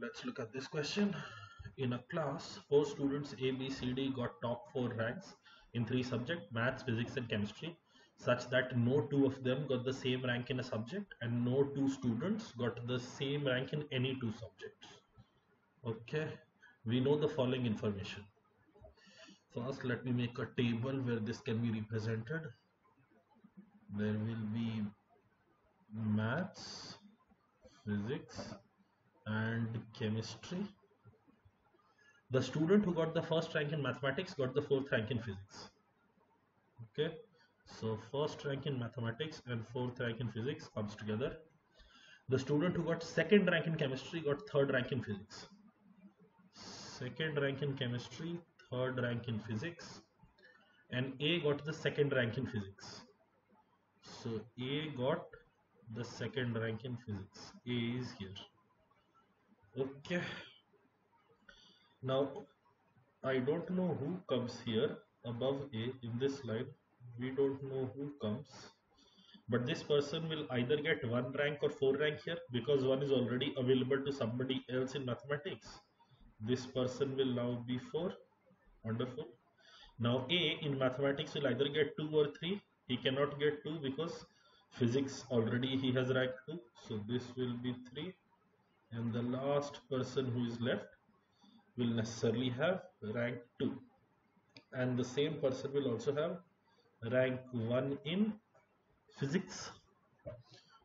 let's look at this question. In a class, four students A, B, C, D got top four ranks in three subjects, maths, physics and chemistry, such that no two of them got the same rank in a subject and no two students got the same rank in any two subjects. Okay, we know the following information. First, let me make a table where this can be represented. There will be maths, physics and chemistry. The student who got the first rank in mathematics got the fourth rank in physics. Okay, so first rank in mathematics and fourth rank in physics comes together. The student who got second rank in chemistry got third rank in physics. Second rank in chemistry, third rank in physics, and A got the second rank in physics. So A got the second rank in physics. A is here okay. Now I don't know who comes here above A in this line we don't know who comes. But this person will either get one rank or four rank here because one is already available to somebody else in mathematics. This person will now be 4 wonderful. Now A in mathematics will either get 2 or 3 he cannot get 2 because physics already he has rank 2 so this will be 3 and the last person who is left will necessarily have rank 2 and the same person will also have rank 1 in physics.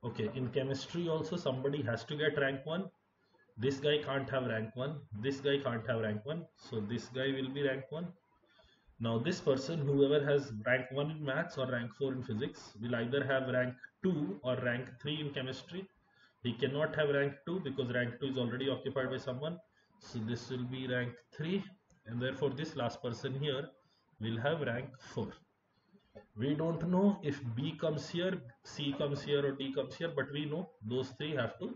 Okay in chemistry also somebody has to get rank 1 this guy can't have rank 1 this guy can't have rank 1 so this guy will be rank 1 now this person whoever has rank 1 in maths or rank 4 in physics will either have rank 2 or rank 3 in chemistry he cannot have rank 2 because rank 2 is already occupied by someone. So this will be rank 3 and therefore this last person here will have rank 4 we don't know if B comes here C comes here or D comes here but we know those three have to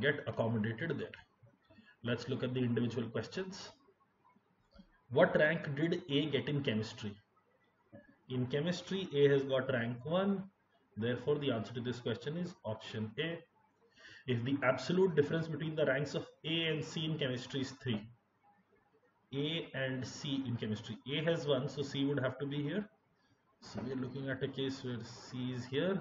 get accommodated there. Let's look at the individual questions. What rank did A get in chemistry? In chemistry A has got rank 1 therefore the answer to this question is option A if the absolute difference between the ranks of A and C in chemistry is 3 A and C in chemistry. A has 1 so C would have to be here. So we are looking at a case where C is here.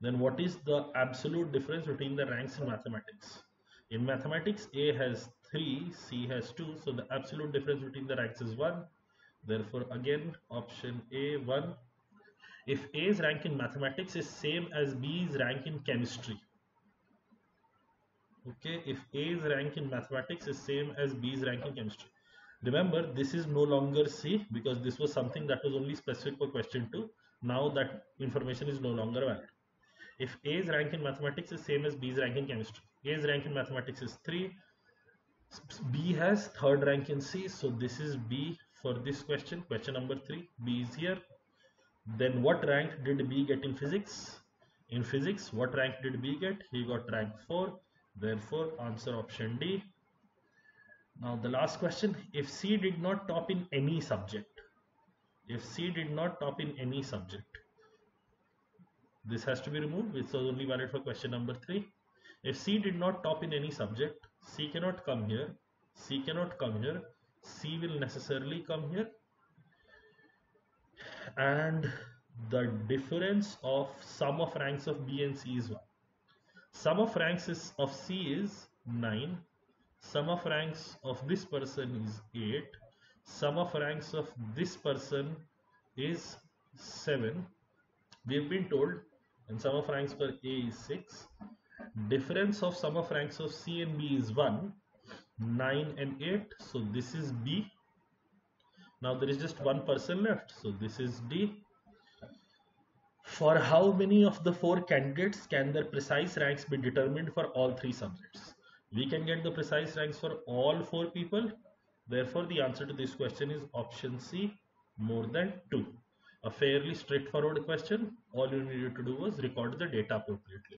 Then what is the absolute difference between the ranks in mathematics? In mathematics A has 3 C has 2 so the absolute difference between the ranks is 1 therefore again option A 1 if A's rank in mathematics is same as B's rank in chemistry okay if A's rank in mathematics is same as B's rank in chemistry. Remember this is no longer C because this was something that was only specific for question 2 now that information is no longer valid. If A's rank in mathematics is same as B's rank in chemistry. A's rank in mathematics is 3 B has third rank in C so this is B for this question question number 3 B is here. Then what rank did B get in physics? In physics what rank did B get? He got rank 4 Therefore, answer option D. Now the last question, if C did not top in any subject, if C did not top in any subject, this has to be removed, which was only valid for question number 3. If C did not top in any subject, C cannot come here, C cannot come here, C will necessarily come here and the difference of sum of ranks of B and C is 1 sum of ranks is of C is 9 sum of ranks of this person is 8 sum of ranks of this person is 7 we've been told and sum of ranks for A is 6 difference of sum of ranks of C and B is 1 9 and 8 so this is B. Now there is just one person left. So this is D for how many of the four candidates can their precise ranks be determined for all three subjects? We can get the precise ranks for all four people. Therefore, the answer to this question is option C, more than 2. A fairly straightforward question. All you needed to do was record the data appropriately.